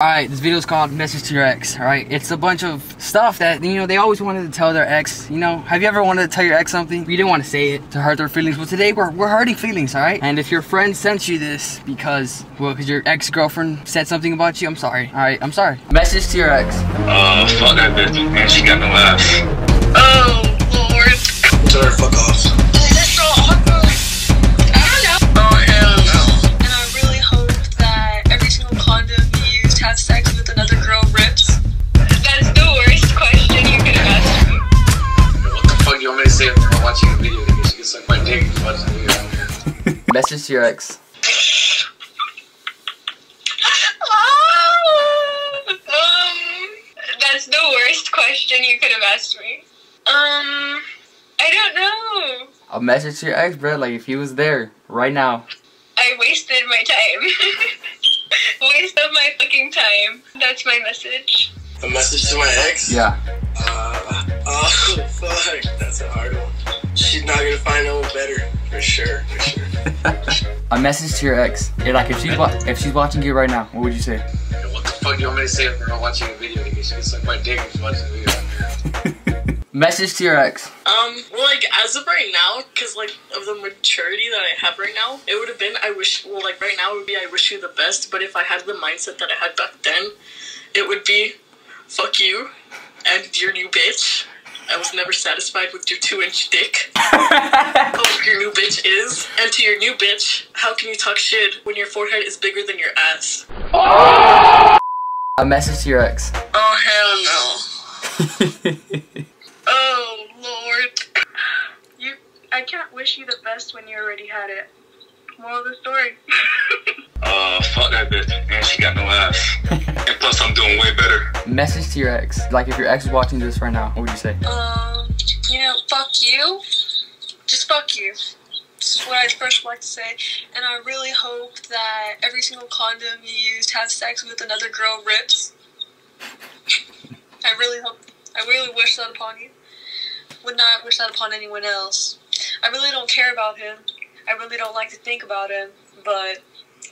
Alright, this video is called Message to Your Ex, alright? It's a bunch of stuff that, you know, they always wanted to tell their ex, you know? Have you ever wanted to tell your ex something? You didn't want to say it to hurt their feelings, but today we're, we're hurting feelings, alright? And if your friend sent you this because, well, because your ex-girlfriend said something about you, I'm sorry, alright? I'm sorry. Message to your ex. Uh, fuck that bitch, man. She got no ass. Oh, Lord. Tell her fuck off. Message to your ex. um, that's the worst question you could have asked me. Um, I don't know. A message to your ex, bro, like if he was there right now. I wasted my time. Waste of my fucking time. That's my message. A message to my ex? Yeah. Uh, oh, fuck. That's a hard one. She's not gonna find no one better. For sure, for sure. A message to your ex. Yeah, like if she's wa- if she's watching you right now, what would you say? What the fuck do you want me to say if I'm watching a video? Nigga, she gets like my dick and she's watching the video. Message to your ex. Um, well, like as of right now, because like of the maturity that I have right now, it would have been I wish. Well, like right now it would be I wish you the best. But if I had the mindset that I had back then, it would be, fuck you, and your new bitch. I was never satisfied with your two-inch dick. oh, your new bitch is. And to your new bitch, how can you talk shit when your forehead is bigger than your ass? A message to your ex. Oh hell no. Oh lord. You I can't wish you the best when you already had it. Moral of the story. Uh, fuck that bitch, man. She got no ass. and plus, I'm doing way better. Message to your ex. Like if your ex is watching this right now, what would you say? um, you know, fuck you. Just fuck you. That's what I'd first like to say. And I really hope that every single condom you use to have sex with another girl rips. I really hope I really wish that upon you. Would not wish that upon anyone else. I really don't care about him. I really don't like to think about him, but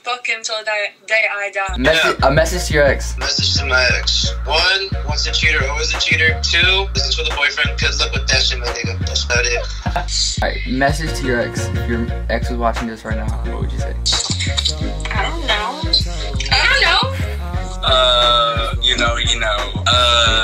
fuck him till the day, day I die. Message, A message to your ex. Message to my ex. One, once a cheater, always a cheater. Two, this is for the boyfriend. Good luck with that shit, my nigga. That's about it. Alright, message to your ex. If your ex was watching this right now, what would you say? I don't know. I don't know. Uh, you know, you know, uh,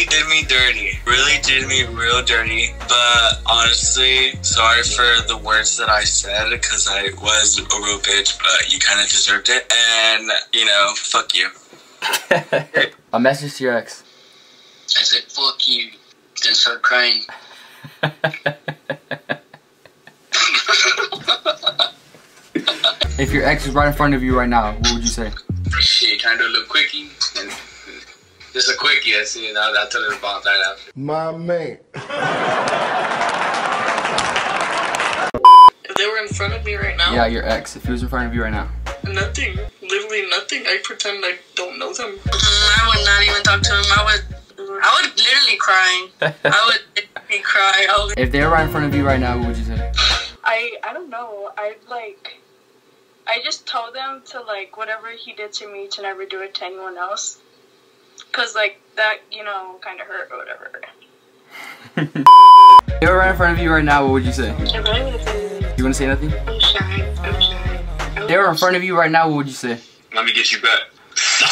really did me dirty. Really did me real dirty. But honestly, sorry for the words that I said because I was a real bitch, but you kind of deserved it. And, you know, fuck you. A message to your ex. I said, fuck you. Then start crying. if your ex is right in front of you right now, what would you say? Shit, can I do a little quickie? And just a quick yes, see, and I'll, I'll tell her about that after. My man. If they were in front of me right now, Yeah, your ex. If he was in front of you right now. nothing. Literally nothing. I pretend I don't know them. Mm, I would not even talk to him. I would. I would literally crying. I would literally cry. Would, If they were right in front of you right now, what would you say? I I don't know. I like I just told them to like whatever he did to me to never do it to anyone else. Cause like that, you know, kind of hurt or whatever. If they were right in front of you right now, what would you say? I really want You want to say nothing? I'm shy. I'm shy. If they were in front of you right now, what would you say? Let me get you back.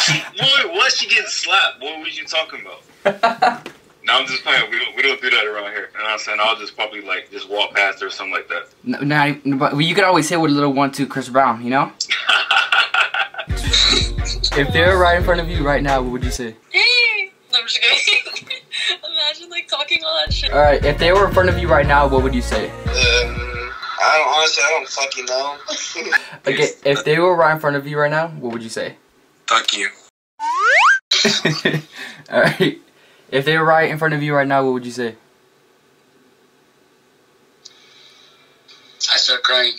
Boy, what's she getting slapped? Boy, what are you talking about? No, I'm just playing. We don't, we don't do that around here. You know what I'm saying? I'll just probably like just walk past her or something like that. No, no, but you could always hit with a little one to Chris Brown, you know? If they were right in front of you right now, what would you say? no, I'm just kidding. Imagine like talking all that shit. Alright, if they were in front of you right now, what would you say? Um, I don't, honestly, I don't fucking know. Okay, if they were right in front of you right now, what would you say? Fuck you. Alright, if they were right in front of you right now, what would you say? I start crying.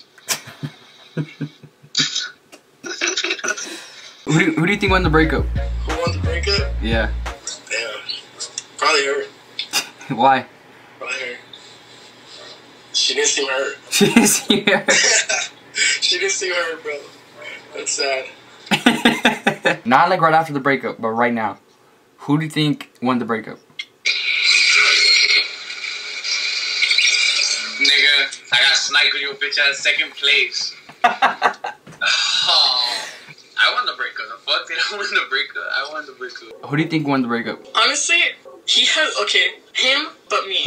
Who do, who do you think won the breakup? Who won the breakup? Yeah. Damn. Probably her. Why? Probably her. She didn't seem hurt. She's here. she didn't seem hurt, bro. That's sad. Not like right after the breakup, but right now. Who do you think won the breakup? Nigga, I got sniped with your bitch at second place. oh, I won the breakup. The fuck did I win the breakup? I won the breakup. Who do you think won the breakup? Honestly, he has okay, him, but me.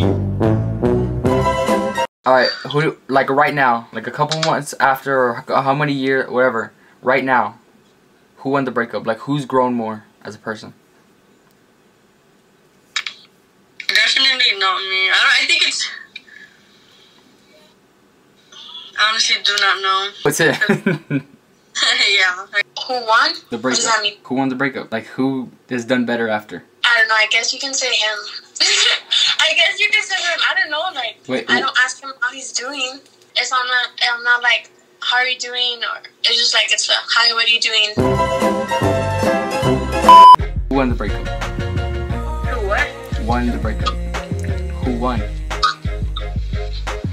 All right, who do- like right now, like a couple months after, or how many year, whatever. Right now, who won the breakup? Like who's grown more as a person? Definitely not me. I, don't, I think it's. I honestly do not know. What's it? yeah. Like, who won? the What does breakup. that mean? Who won the breakup? Like who has done better after? I don't know. I guess you can say him. I guess you can say him. I don't know. Like, Wait, I don't ask him how he's doing. It's not. I'm not like, how are you doing? Or it's just like it's a, hi, what are you doing? Who won the breakup? Who what? Won the breakup. Who won?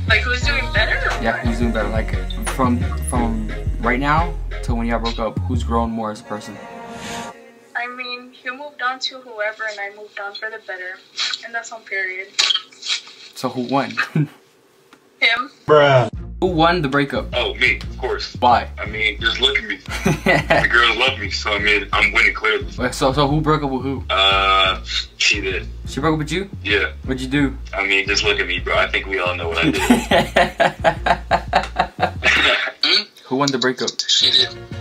Like who's doing better? Yeah, who's doing better? Like from from right now to when y'all broke up, who's grown more as a person? I mean, he moved on to whoever, and I moved on for the better, and that's on period. So who won? Him. Bruh. Who won the breakup? Oh, me, of course. Why? I mean, just look at me. The girls love me, so I mean, I'm winning clearly. so so who broke up with who? Uh, she did. She broke up with you? Yeah, What'd you do? I mean, just look at me, bro. I think we all know what I did. who won the breakup? She did.